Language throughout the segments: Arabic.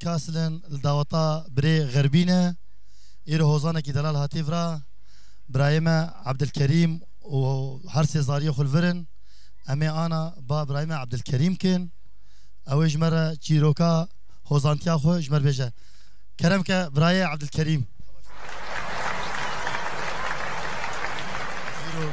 الكاسلن الداوطا بري غربينة إيرو هوزانا كي دلال هاتيفرا برايم عبد الكريم وحرسي زاريو خلفرن أمي أنا با عبد الكريم كن. أو جمرة تشيروكا هوزانتيا خو جمر بيجا كرمك براي عبد الكريم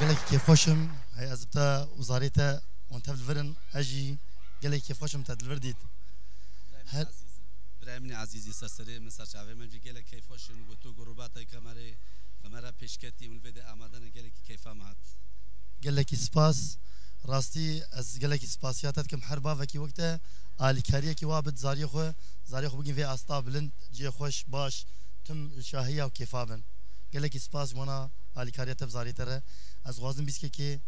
قال لك كيف خوشم هي ازبتا وزاريتا وانت الفرن أجي قال لك كيف خوشم هل برامني عزيزي سرسري من سرچاوي من قال لك كيف خوشم قلتو جروبات كاميرا كاميرا پیشکتی اون فيديو آمادن قال لك كيف مات قال لك سباس راستي از قال لك سباسياتات كم حربا فكي وقتها آل كاريه كي وابد زاري خو زاري خو بگین في آستا بلند جي خوش باش تم شاهيه وكيفابن قال لك سباس منا آل كاريه تبزاري ترى از غازم بیست که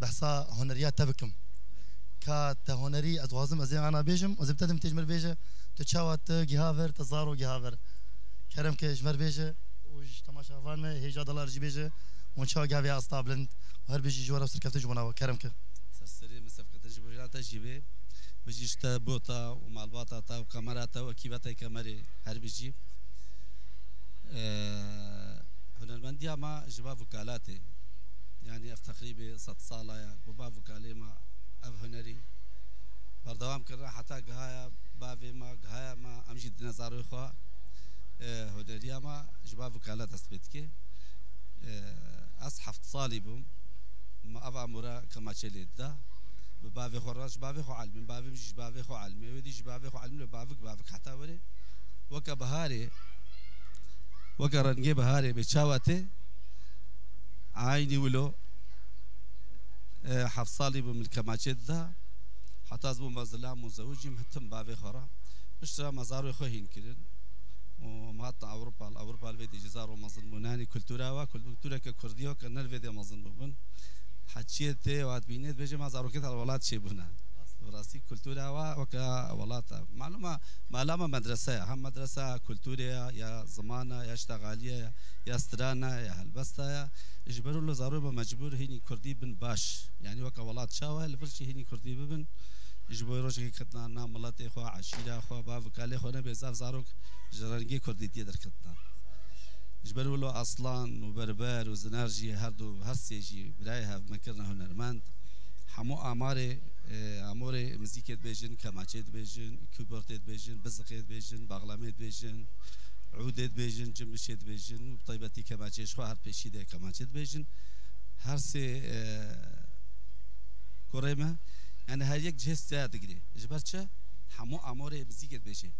بحثا هنریات تبکم که تا هنری از غازم از آنا بیجم تجمر بیجه تو چاوات گهاور تزارو گهاور کرم که اجمر بیجه وش تماشا فان ما هيجا دولار جي بيجه وان شاء الله قاعد استابلن وهر بيجي جوارا وسر كفته جبنا كرم كه سرسري مسافه جبنا تجيبه بجيشتا بوتا ومالباتا تا وكاميراتا وكيباتا كاميري هر بيجي أه هنرمندي ما جبا وكالاتي يعني تقريبا صد صالة يا وباب كلمة اف هنري بردوام كرنا حتى جهايا بافي ما جهايا ما امجد نظاري خوا هنري ما جباب كلا تثبت كي اس حفت صالي بوم ما افا مرا كما تشلي دا. ببافي خراج بافي خو علمي بافي مش بافي خو علمي ودي جبافي خو علمي بافك بافك حتى وري وكا بهاري وكا رنجي بهاري بتشاوتي عيني ولو حفصالي بملكماتشت ذا حتی از بو مزلام و زوجیم هتم باوی خورا اشترا مزارو خو هین کردن و ما حتی اوروبا اوروبا الوی دی جزار و مظلم نانی کلتورا و کلتورا که کردیو که نروی دی مظلم بون حچیت و ادبینیت بجه مزارو که تل ولاد چی بونه شيبونا راسي كولتورا وكا ولاتا معلومة معلومة مدرسة هم مدرسة كولتوريا يا زمانة يا اشتغالية يا استرانا يا هلبستا يا اجبروا له ضرورة مجبور هيني كردي بن باش. يعني وكا ولات شاوة لفرشي هيني كردي ببن اجبروا روشي كتنا نا ملات اخوا عشيرة اخوا باف كالي خو نبي زاف زاروك جرانجي كردي تيدر كتنا. اجبروا له أصلان وبربر وزنارجي هردو هرسيجي برايها مكرنا هنرمند. حمو آماري امور موزیکت بیجن کماچت بیجن کیبورد بیجن بزقت بیجن باغلامت بیجن عودت بیجن جنبشت بیجن و طیبتی کماچش خو هر پیشیده کماچت بیجن هر سه كوريما يعني هر یک جهاز ساعة تقري جبر چه همو امور موزیکت بیجه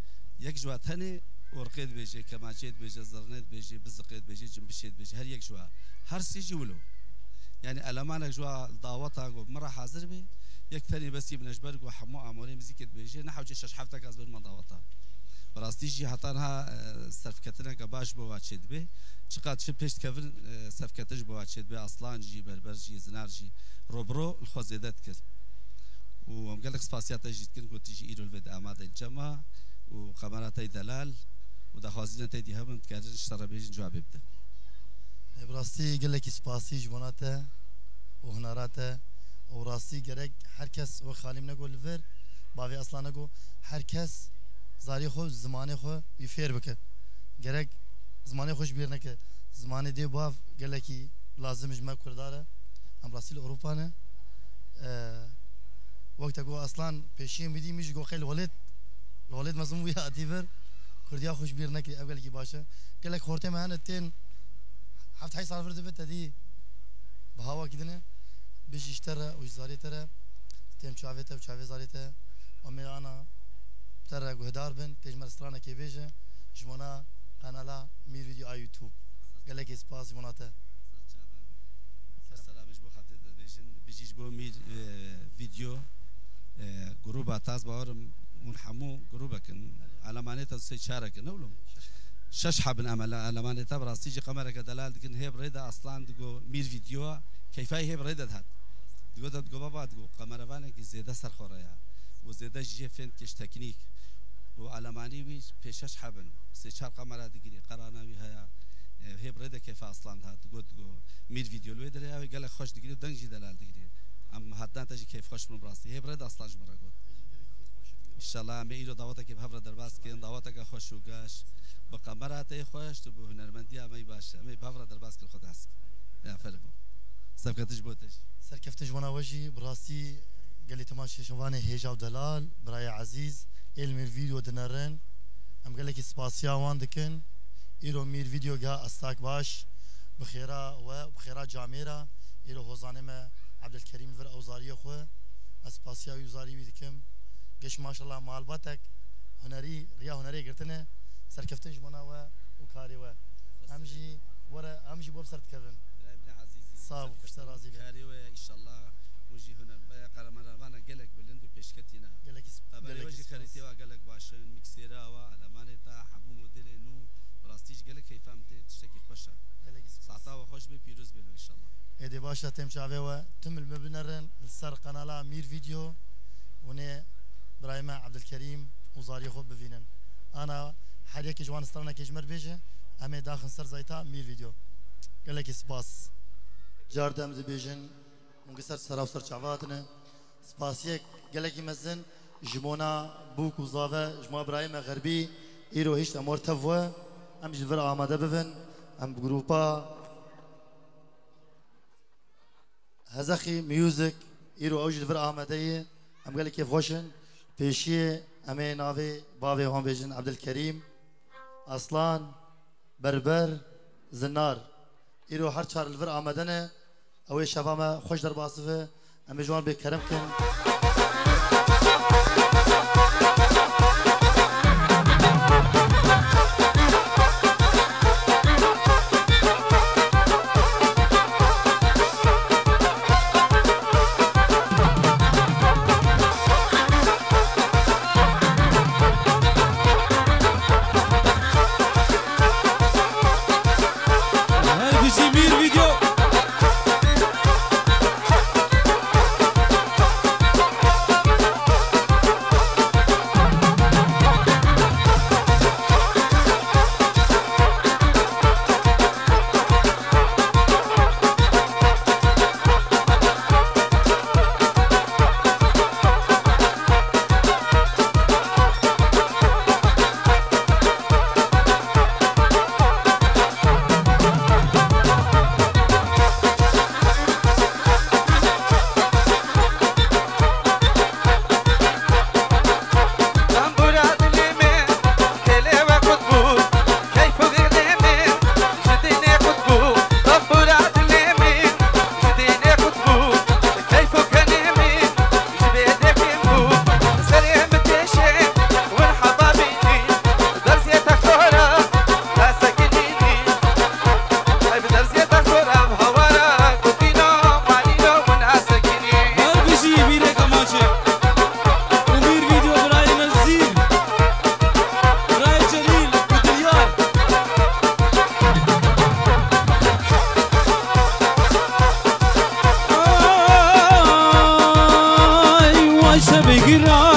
یک جوات هنه ورقيت بيجي كماچت بيجي زرنت بيجي بزقيت بيجي جنبشت بيجي هر یک جوا. هر سي جولو يعني ألمانك جوا دعوتها مرة حاضر بي. يكتري بس ابن اجبرق وحمو اموري مزيكت بيجي. نحو جيش شحفتك از بين مضاوطه براستي جي حطانها سرفكتنا كباش بو واتشد به چقدر چه پشت کفن سفکتش بو واتشد به أصلان جي بربر جي زنار جي. روبرو الخوزيدت كر و قال لك سباسيات جيت كن قلت جي ايرو الفيد آماده الجمع وقمرات دلال ودا خوازين تيدي هم تكرر اشترى بيجن جواب يبدا براستي قال لك سباسي جماناته وهناراته او راستی گرگ، هر کس و خالیم نگو لفر، باوی اصلا نگو، هر کس زاری خو خیس خو خوان خوف ہے گرے زمان خوشبیر نکه. زمانِ دے بھاپ گلے کی لازم خردار ہے ہم راسل عرفان ہے وہ تک و اسلان پیشی امیدی گو گوکھے ولید. ولید مضمون وی آتی بر کردیا خوش بیر کہ اول کی بادشاہ خورتی مهنه تین هفت های سال تدھی بهاوا کدنه كده بيجي ترى وجزاري ترى. تيم شافيته وشافي زاريته ومي أنا ترى قهدار بن تجمع سترانا كي بيجي. جمونا قنالا مي فيديو اي يوتيوب. قال لك سباس جموناته السلام بو خاطر بيجن بيجي بو مي فيديو جروب تاز باور من حمو جروبك على مانيتا سي شارك نولو شش حبن امل على مانيتا براستيجي قمرك دلال دكن هي بريده أصلا دقو مير فيديو. كيفاي هي بريده هات گوتت گو بابا گو قمروانه که زیده سرخوره و زیده جی فند کش تکنیک. و علمانی وی پیشش حبن. سه چار قمره دیگری قرانوی هیا هبره ده که فاصلان هات گوت گو میر ویدیولوی دره اوی گله خوش دیگری دنگ جی دلال دیگری. ام حتنا تا جی کیف خوش من براستی. هبره ده اصلا جمره گوت انشالله همه ایرو دعوتا که بهبر درباز کن. دعوتا که خوش و گاش با قمرات خوش تو به هنرمندی همه باشه همه بهبر درباز کن. خود هست یا فرمو سبكتش بوتش سرکفتش وأنا وجی براستی گلی تماشی شوانه هیجا و دلال برای عزیز علم الفيديو دنرن أم قال لك سباسيا وان دكن ايرو مير فيديو جا أستاك باش بخيرا وبخيرا جاميرا. ايرو هوزانه ما عبد الكريم الفر اوزاريه خو اسباسيا وزاري ويدكم قش ما شاء الله مالباتك هنري ريا هنري قرتنا سركفتن جمنا و وكاري و. أمجي ورا أمجي بوب سرت صاب وفشت رازي بك كاري إن شاء الله وجي هنا. قرمنا وأنا قالك بلند بيشكتنا قال لك قبل وجه كاريتي وقالك باشن ميكسيرا وعلماني تا حمو مدير نو. براستيج قالك كيف فهمت تشتكي خوشة ساعتا وخوش بي بيروز بلو إن شاء الله. إدي باشا تم شعبي و تم المبنرن السر قنالا مير فيديو. وني برايما عبد الكريم وزاري خو بفينن. أنا حاليا جوان استرنا كجمر بيجه أمي داخل سر زيتا مير فيديو. قال لك سباس جاردم دبيجن ونقصر سراوسر شعباتنا سباسيك قال لك مزن جمونا بوك وزافا جمو إبراهيم غربي ايرو هيش امور تفوا ام جفر آماده بفن ام بجروبا هزخي ميوزك ايرو اوج جفر آماده ام قال كيف خوشن پیشی امه ناوی باوی هم بیجن عبدالکریم اصلان بربر زنار. ایرو هر چهار الفر آمدنه اوی شفا خوش در باسفه امه جوان به کرم کن Tigran